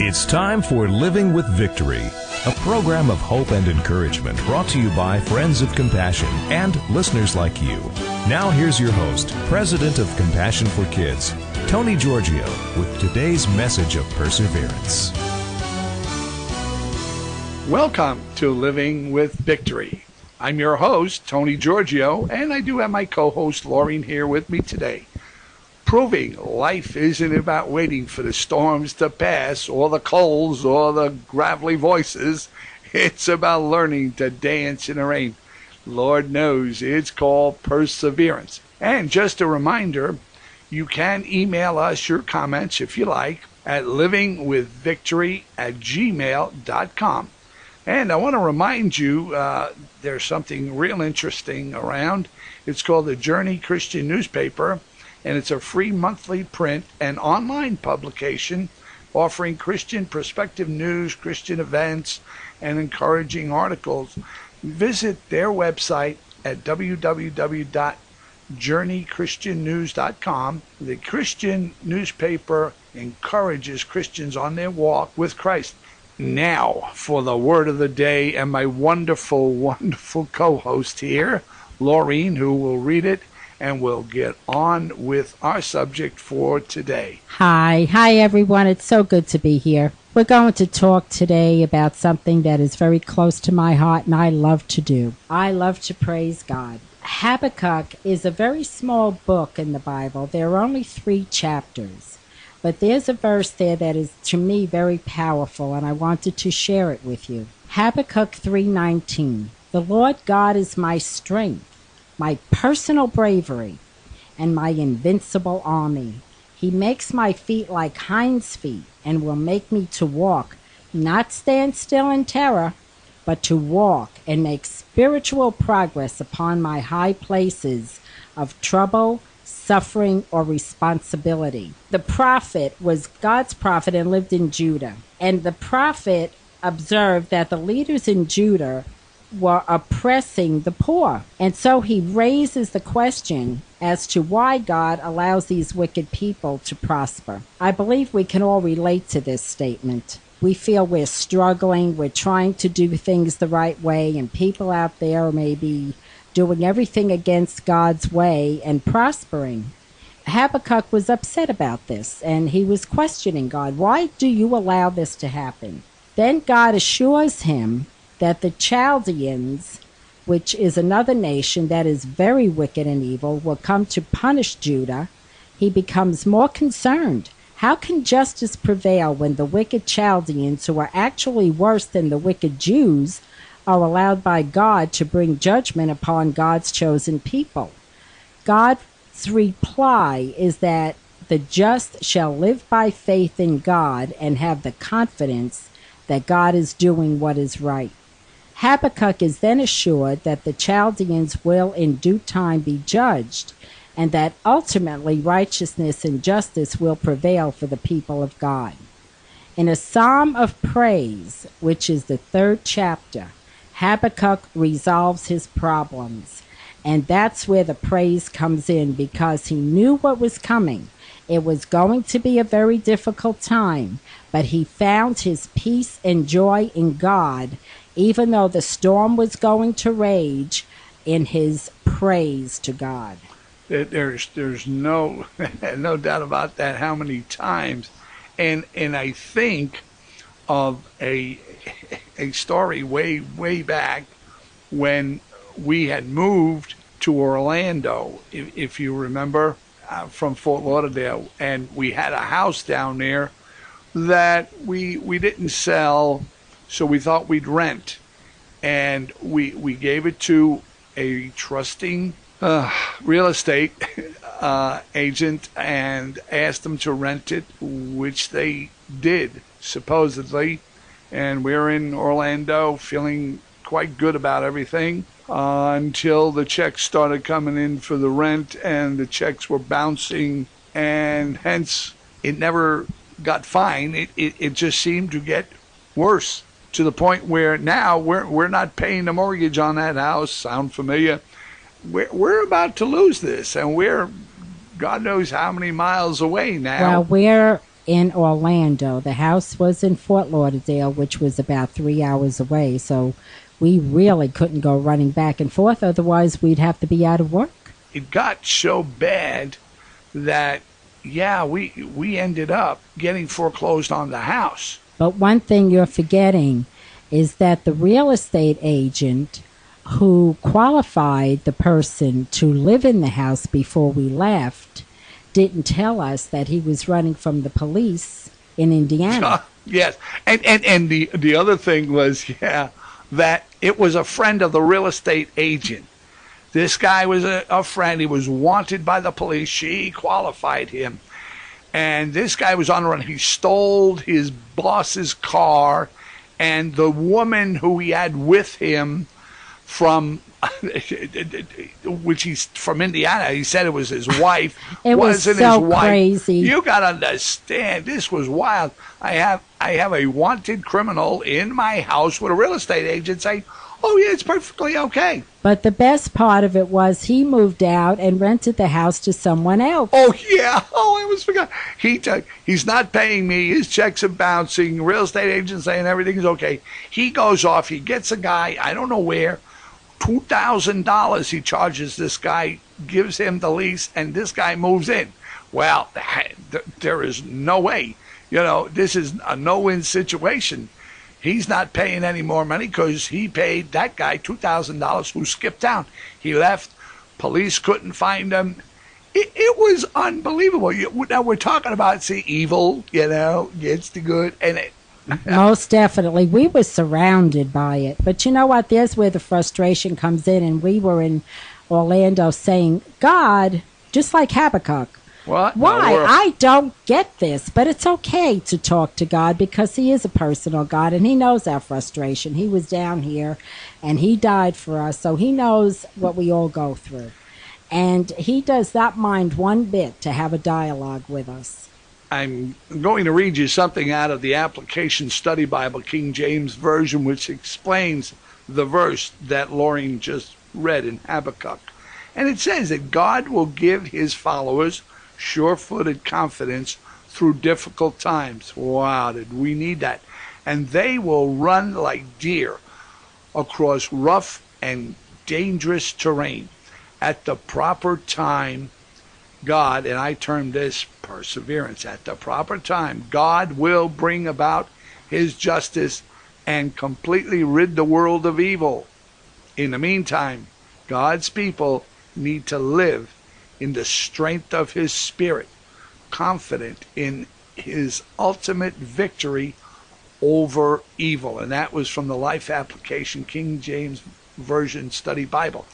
It's time for Living with Victory, a program of hope and encouragement brought to you by Friends of Compassion and listeners like you. Now, here's your host, President of Compassion for Kids, Tony Giorgio, with today's message of perseverance. Welcome to Living with Victory. I'm your host, Tony Giorgio, and I do have my co host, Laureen, here with me today proving life isn't about waiting for the storms to pass or the colds or the gravelly voices. It's about learning to dance in the rain. Lord knows it's called perseverance. And just a reminder, you can email us your comments if you like at livingwithvictory at gmail.com. And I want to remind you uh, there's something real interesting around. It's called the Journey Christian Newspaper and it's a free monthly print and online publication offering Christian perspective news, Christian events, and encouraging articles. Visit their website at www.journeychristiannews.com. The Christian newspaper encourages Christians on their walk with Christ. Now, for the word of the day, and my wonderful, wonderful co host here, Laureen, who will read it and we'll get on with our subject for today. Hi, hi everyone. It's so good to be here. We're going to talk today about something that is very close to my heart and I love to do. I love to praise God. Habakkuk is a very small book in the Bible. There are only three chapters. But there's a verse there that is to me very powerful and I wanted to share it with you. Habakkuk 3:19. The Lord God is my strength my personal bravery, and my invincible army. He makes my feet like hinds' feet and will make me to walk, not stand still in terror, but to walk and make spiritual progress upon my high places of trouble, suffering, or responsibility. The prophet was God's prophet and lived in Judah. And the prophet observed that the leaders in Judah were oppressing the poor. And so he raises the question as to why God allows these wicked people to prosper. I believe we can all relate to this statement. We feel we're struggling, we're trying to do things the right way, and people out there may be doing everything against God's way and prospering. Habakkuk was upset about this and he was questioning God. Why do you allow this to happen? Then God assures him that the Chaldeans, which is another nation that is very wicked and evil, will come to punish Judah, he becomes more concerned. How can justice prevail when the wicked Chaldeans, who are actually worse than the wicked Jews, are allowed by God to bring judgment upon God's chosen people? God's reply is that the just shall live by faith in God and have the confidence that God is doing what is right. Habakkuk is then assured that the Chaldeans will in due time be judged, and that ultimately righteousness and justice will prevail for the people of God. In a psalm of praise, which is the third chapter, Habakkuk resolves his problems. And that's where the praise comes in because he knew what was coming. It was going to be a very difficult time, but he found his peace and joy in God even though the storm was going to rage, in his praise to God. There's there's no no doubt about that. How many times, and and I think of a a story way way back when we had moved to Orlando, if, if you remember, uh, from Fort Lauderdale, and we had a house down there that we we didn't sell so we thought we'd rent, and we we gave it to a trusting uh, real estate uh, agent and asked them to rent it, which they did supposedly. And we are in Orlando, feeling quite good about everything. Uh, until the checks started coming in for the rent and the checks were bouncing and hence it never got fine it, it, it just seemed to get worse to the point where now we're we're not paying the mortgage on that house. Sound familiar? We're we're about to lose this, and we're God knows how many miles away now. Well, we're in Orlando. The house was in Fort Lauderdale, which was about three hours away. So we really couldn't go running back and forth. Otherwise, we'd have to be out of work. It got so bad that, yeah, we, we ended up getting foreclosed on the house. But one thing you're forgetting is that the real estate agent who qualified the person to live in the house before we left didn't tell us that he was running from the police in Indiana. yes. And, and, and the, the other thing was, yeah, that it was a friend of the real estate agent. This guy was a, a friend. He was wanted by the police. She qualified him. And this guy was on the run. He stole his boss's car. And the woman who he had with him from which he's from Indiana. He said it was his wife. it was wasn't so his wife. crazy. You got to understand. This was wild. I have I have a wanted criminal in my house with a real estate agent saying, "Oh yeah, it's perfectly okay." But the best part of it was he moved out and rented the house to someone else. Oh yeah. Oh, I was forgot. He t- he's not paying me. His checks are bouncing. Real estate agent saying everything's okay. He goes off. He gets a guy. I don't know where. Two thousand dollars he charges this guy. Gives him the lease, and this guy moves in. Well, there is no way. You know, this is a no-win situation. He's not paying any more money because he paid that guy two thousand dollars who skipped town. He left. Police couldn't find him. It, it was unbelievable. You, now we're talking about see evil, you know, gets the good, and it, Most definitely. We were surrounded by it. But you know what? There's where the frustration comes in. And we were in Orlando saying, God, just like Habakkuk, what? why? I don't get this. But it's okay to talk to God because He is a personal God and He knows our frustration. He was down here and He died for us. So He knows what we all go through. And He does not mind one bit to have a dialogue with us. I'm going to read you something out of the Application Study Bible, King James Version, which explains the verse that Laureen just read in Habakkuk. And it says that God will give his followers sure footed confidence through difficult times. Wow, did we need that? And they will run like deer across rough and dangerous terrain at the proper time. God, and I term this perseverance, at the proper time, God will bring about his justice and completely rid the world of evil. In the meantime, God's people need to live in the strength of his spirit, confident in his ultimate victory over evil. And that was from the Life Application King James Version Study Bible.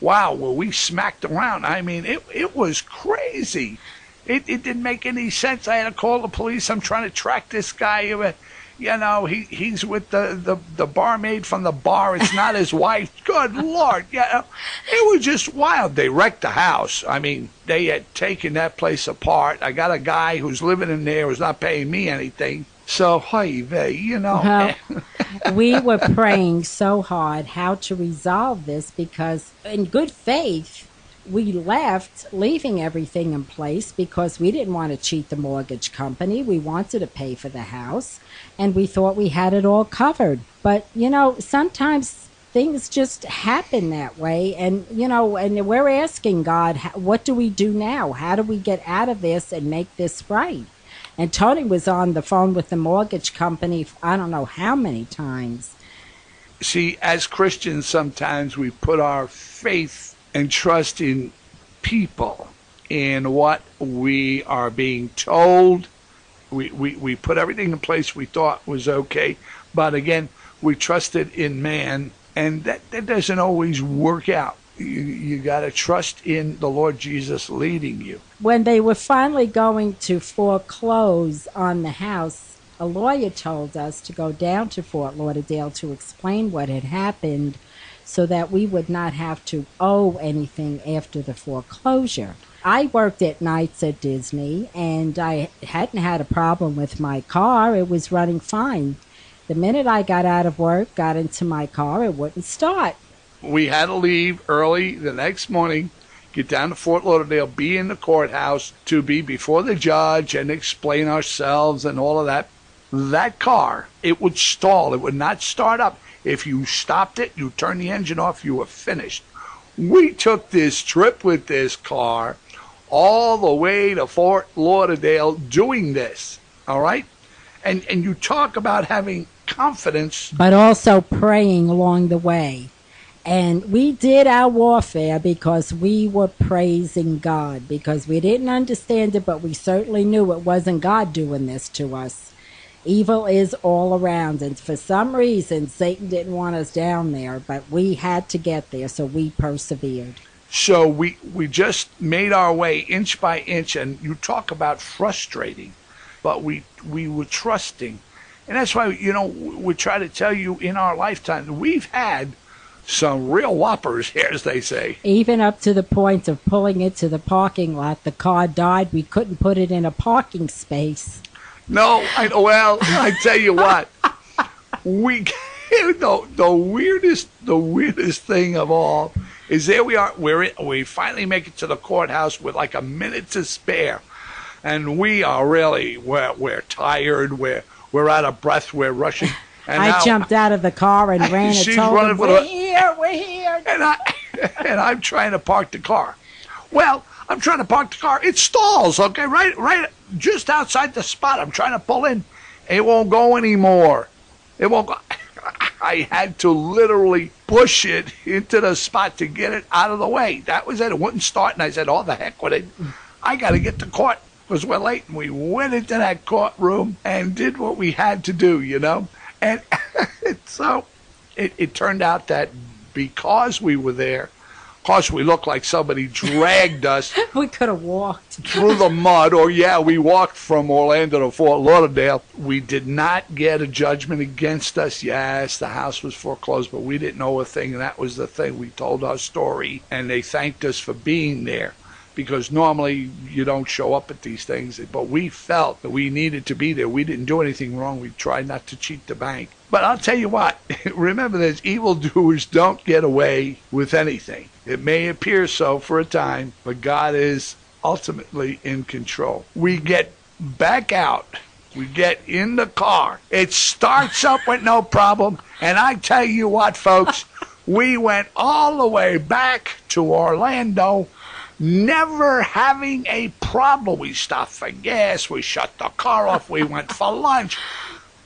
Wow, well, we smacked around. I mean, it, it was crazy. It, it didn't make any sense. I had to call the police. I'm trying to track this guy. You know, he, he's with the, the, the barmaid from the bar. It's not his wife. Good Lord. Yeah, it was just wild. They wrecked the house. I mean, they had taken that place apart. I got a guy who's living in there who's not paying me anything. So, hey, vey, you know. Well, we were praying so hard how to resolve this because, in good faith, we left, leaving everything in place because we didn't want to cheat the mortgage company. We wanted to pay for the house, and we thought we had it all covered. But, you know, sometimes things just happen that way. And, you know, and we're asking God, what do we do now? How do we get out of this and make this right? And Tony was on the phone with the mortgage company, I don't know how many times. see, as Christians, sometimes we put our faith and trust in people, in what we are being told. We, we, we put everything in place we thought was okay, but again, we trusted in man, and that, that doesn't always work out. You, you got to trust in the Lord Jesus leading you. When they were finally going to foreclose on the house, a lawyer told us to go down to Fort Lauderdale to explain what had happened so that we would not have to owe anything after the foreclosure. I worked at nights at Disney and I hadn't had a problem with my car. It was running fine. The minute I got out of work, got into my car, it wouldn't start. we had to leave early the next morning, get down to Fort Lauderdale, be in the courthouse to be before the judge and explain ourselves and all of that. That car, it would stall. It would not start up. If you stopped it, you turned the engine off, you were finished. We took this trip with this car all the way to Fort Lauderdale doing this. All right? And and you talk about having confidence, but also praying along the way. And we did our warfare because we were praising God, because we didn't understand it, but we certainly knew it wasn't God doing this to us. Evil is all around, and for some reason, Satan didn't want us down there, but we had to get there, so we persevered. So we, we just made our way inch by inch, and you talk about frustrating, but we, we were trusting. And that's why, you know, we try to tell you in our lifetime, we've had some real whoppers here, as they say. Even up to the point of pulling it to the parking lot. The car died. We couldn't put it in a parking space. No, I well, I tell you what, we the the weirdest the weirdest thing of all is there we are we're in, we finally make it to the courthouse with like a minute to spare, and we are really we're we're tired we're we're out of breath we're rushing. And I now, jumped out of the car and ran She's and told them, "We're the, here, we're here." And I and I'm trying to park the car. Well, I'm trying to park the car. It stalls, okay, right, right, just outside the spot. I'm trying to pull in. It won't go anymore. It won't go. I had to literally push it into the spot to get it out of the way. That was it. It wouldn't start, and I said, "Oh, the heck with it! I got to get to court because we're late." And we went into that courtroom and did what we had to do, you know. And so it, it turned out that because we were there, course, we looked like somebody dragged us. we could have walked through the mud, or yeah, we walked from Orlando to Fort Lauderdale. We did not get a judgment against us. Yes, the house was foreclosed, but we didn't know a thing, and that was the thing. We told our story, and they thanked us for being there because normally you don't show up at these things. But we felt that we needed to be there. We didn't do anything wrong. We tried not to cheat the bank. But I'll tell you what, remember this evildoers don't get away with anything. It may appear so for a time, but God is ultimately in control. We get back out. We get in the car. It starts up with no problem. And I tell you what, folks, we went all the way back to Orlando never having a problem. We stopped for gas, we shut the car off, we went for lunch,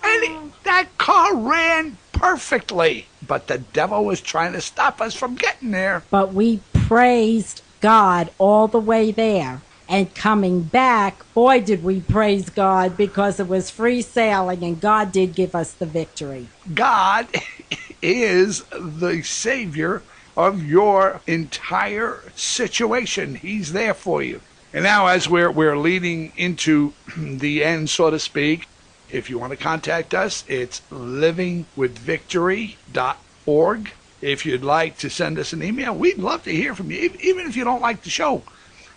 and that car ran perfectly. But the devil was trying to stop us from getting there. But we praised God all the way there. And coming back, boy, did we praise God because it was free sailing and God did give us the victory. God is the Savior of your entire situation. He's there for you. And now, as we're, we're leading into the end, so to speak, if you want to contact us, it's livingwithvictory.org. If you'd like to send us an email, we'd love to hear from you, even if you don't like the show.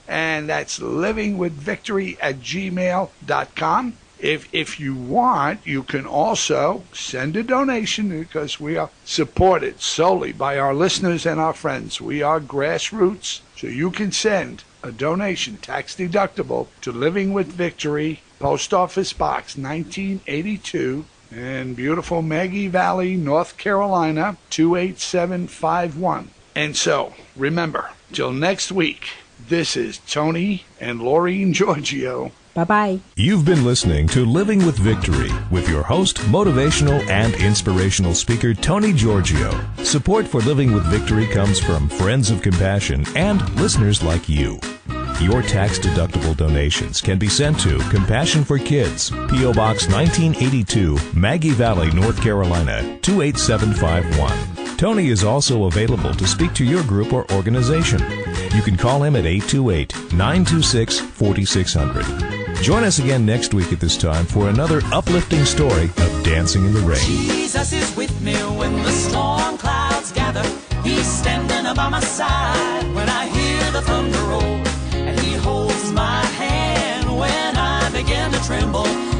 And that's livingwithvictory at gmail.com. If, if you want, you can also send a donation because we are supported solely by our listeners and our friends. We are grassroots, so you can send a donation tax deductible to Living with Victory, Post Office Box 1982 in beautiful Maggie Valley, North Carolina 28751. And so, remember, till next week, this is Tony and Laureen Giorgio Bye bye. You've been listening to Living with Victory with your host, motivational and inspirational speaker Tony Giorgio. Support for Living with Victory comes from Friends of Compassion and listeners like you. Your tax deductible donations can be sent to Compassion for Kids, P.O. Box 1982, Maggie Valley, North Carolina 28751. Tony is also available to speak to your group or organization. You can call him at 828 926 4600. Join us again next week at this time for another uplifting story of dancing in the rain. Jesus is with me when the storm clouds gather. He's standing by my side when I hear the thunder roll, and he holds my hand when I begin to tremble.